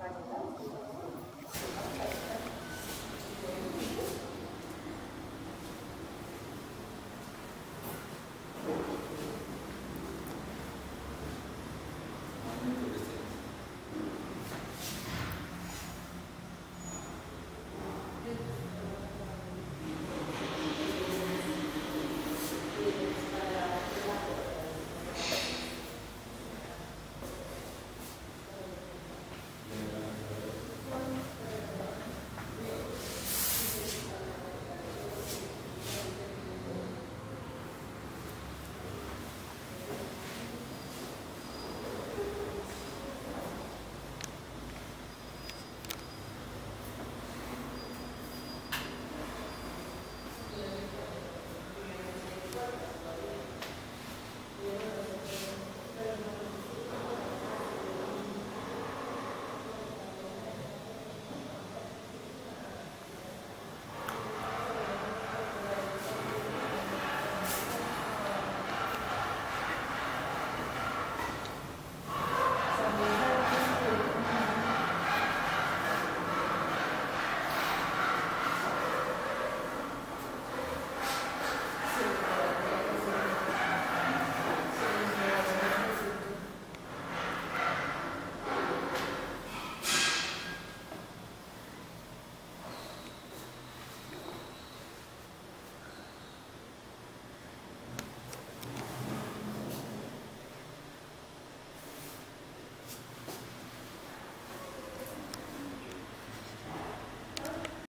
Gracias.